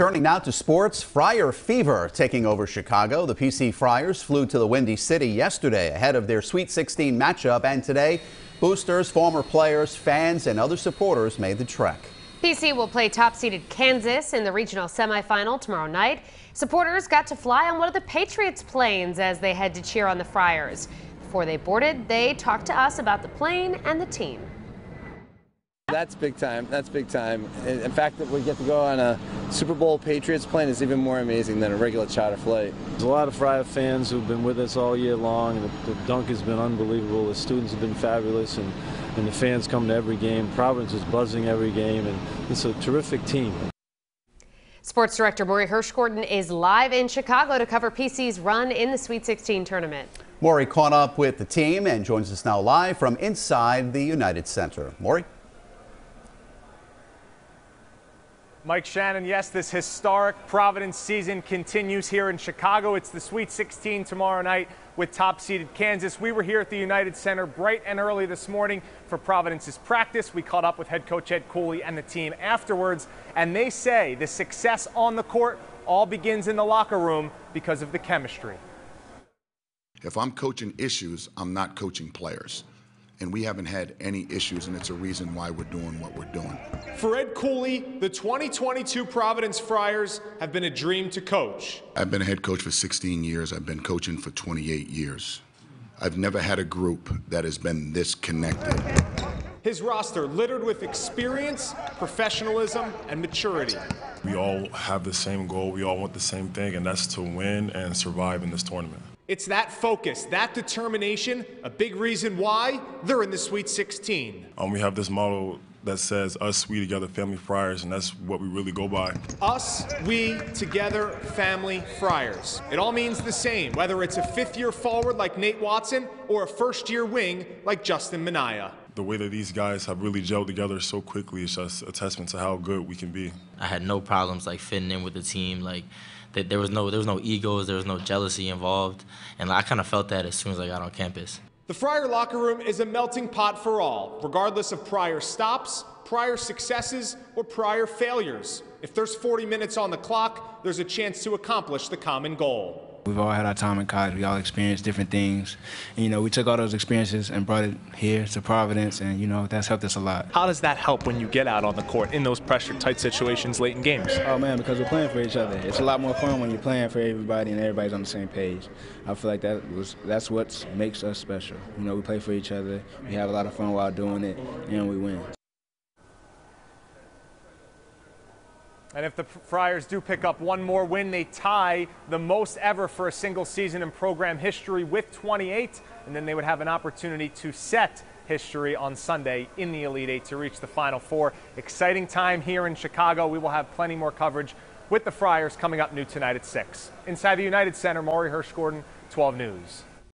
Turning now to sports, Friar Fever taking over Chicago. The PC Friars flew to the Windy City yesterday ahead of their Sweet 16 matchup, and today, boosters, former players, fans, and other supporters made the trek. PC will play top-seeded Kansas in the regional semifinal tomorrow night. Supporters got to fly on one of the Patriots planes as they head to cheer on the Friars. Before they boarded, they talked to us about the plane and the team. That's big time. That's big time. In fact, that we get to go on a Super Bowl Patriots plane is even more amazing than a regular charter flight. There's a lot of Friar fans who've been with us all year long. The, the dunk has been unbelievable. The students have been fabulous, and, and the fans come to every game. Providence is buzzing every game, and it's a terrific team. Sports Director Morey Hershgordon is live in Chicago to cover PC's run in the Sweet 16 tournament. Morey caught up with the team and joins us now live from inside the United Center. Morey? Mike Shannon, yes, this historic Providence season continues here in Chicago. It's the Sweet 16 tomorrow night with top seeded Kansas. We were here at the United Center bright and early this morning for Providence's practice. We caught up with head coach Ed Cooley and the team afterwards, and they say the success on the court all begins in the locker room because of the chemistry. If I'm coaching issues, I'm not coaching players and we haven't had any issues, and it's a reason why we're doing what we're doing. For Ed Cooley, the 2022 Providence Friars have been a dream to coach. I've been a head coach for 16 years. I've been coaching for 28 years. I've never had a group that has been this connected. His roster littered with experience, professionalism, and maturity. We all have the same goal. We all want the same thing, and that's to win and survive in this tournament. It's that focus, that determination, a big reason why they're in the Sweet 16. Um, we have this model that says us, we together, family friars, and that's what we really go by. Us, we, together, family friars. It all means the same, whether it's a fifth year forward like Nate Watson or a first year wing like Justin Minaya. The way that these guys have really gelled together so quickly is just a testament to how good we can be. I had no problems like fitting in with the team. Like that there was no there was no egos, there was no jealousy involved, and I kind of felt that as soon as I got on campus. The Friar locker room is a melting pot for all, regardless of prior stops, prior successes, or prior failures. If there's 40 minutes on the clock, there's a chance to accomplish the common goal. We've all had our time in college. We all experienced different things. And, you know, we took all those experiences and brought it here to Providence, and, you know, that's helped us a lot. How does that help when you get out on the court in those pressure tight situations late in games? Oh, man, because we're playing for each other. It's a lot more fun when you're playing for everybody and everybody's on the same page. I feel like that was that's what makes us special. You know, we play for each other. We have a lot of fun while doing it, and we win. And if the Friars do pick up one more win, they tie the most ever for a single season in program history with 28. And then they would have an opportunity to set history on Sunday in the Elite Eight to reach the Final Four. Exciting time here in Chicago. We will have plenty more coverage with the Friars coming up new tonight at 6. Inside the United Center, Morey Hershgordon, 12 News.